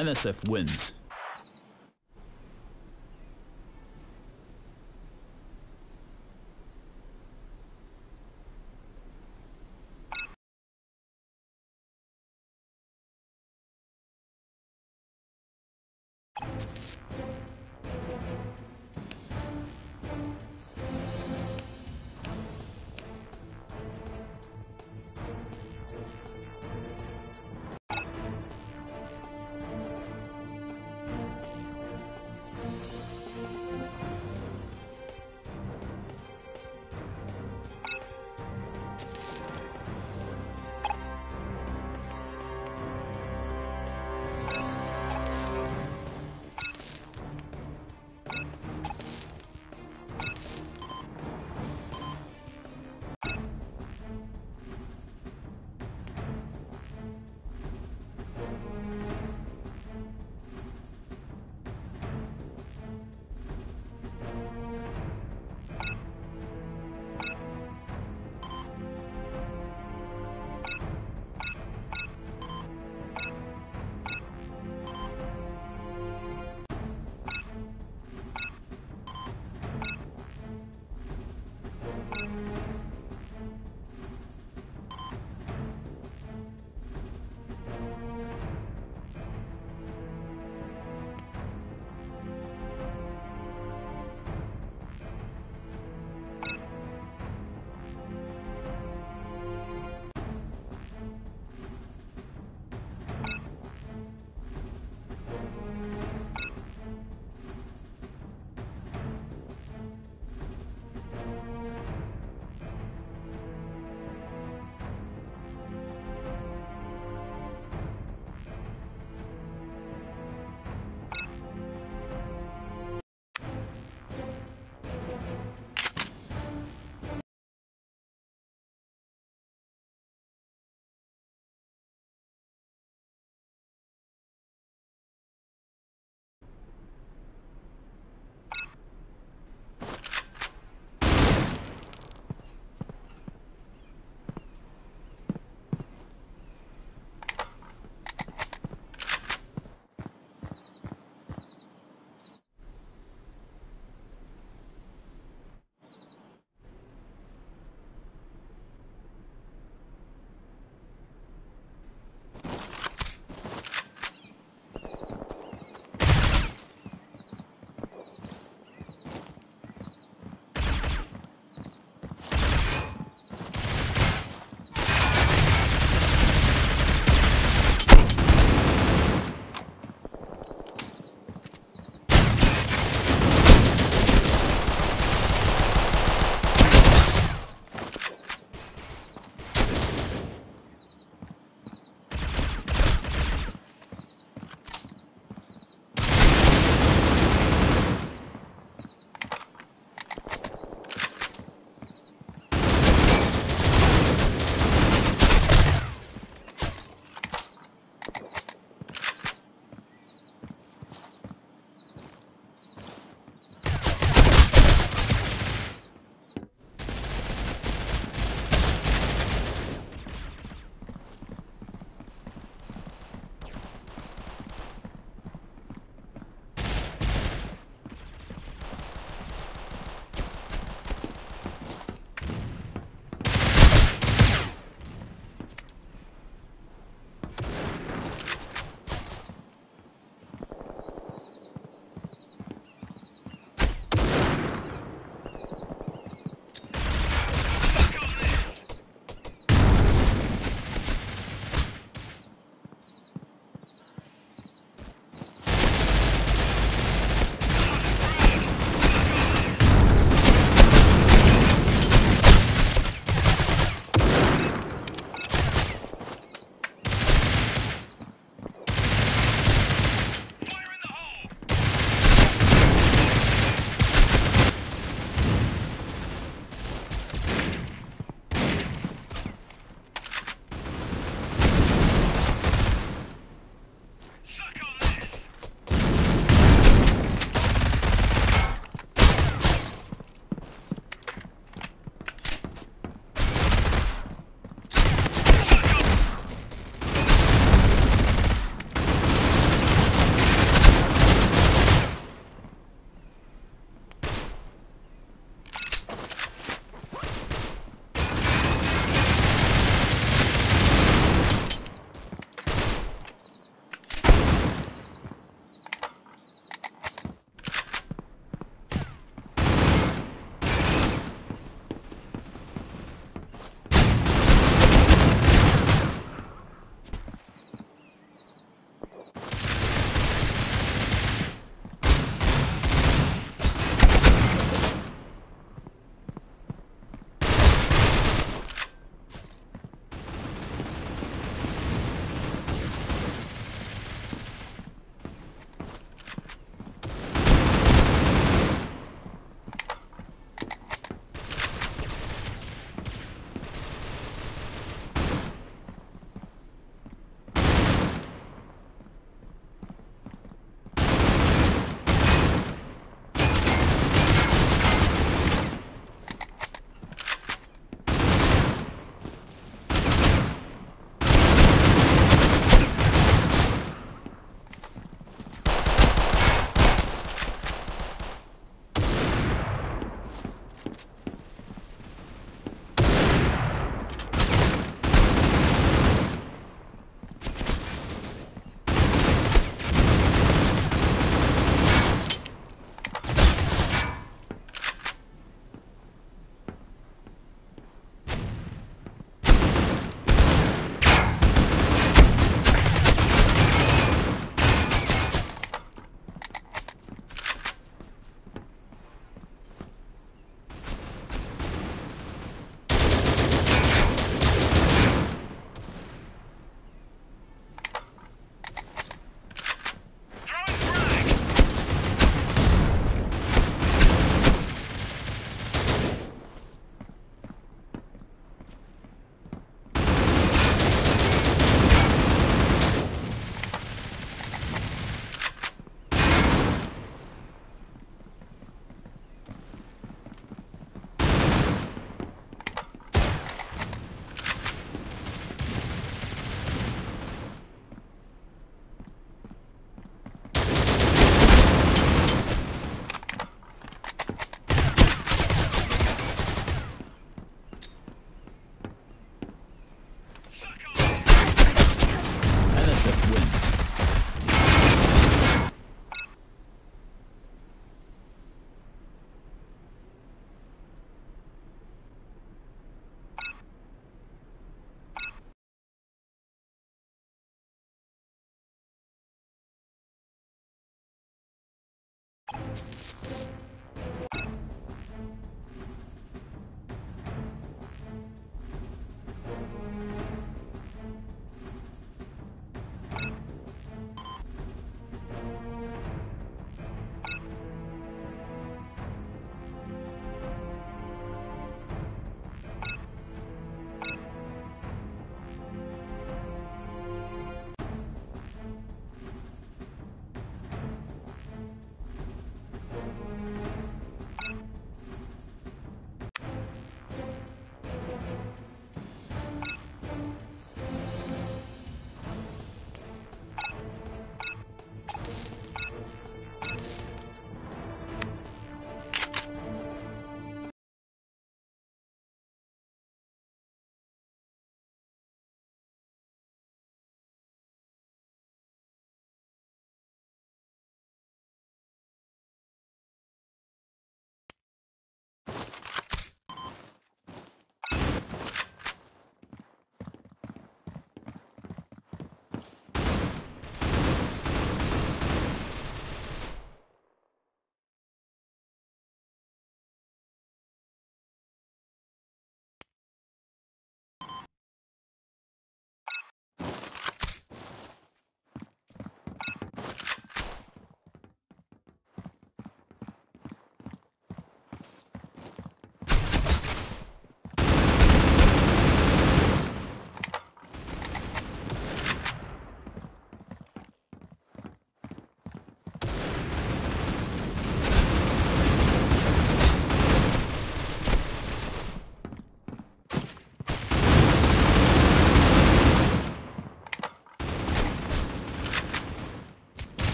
NSF wins.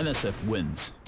NSF wins.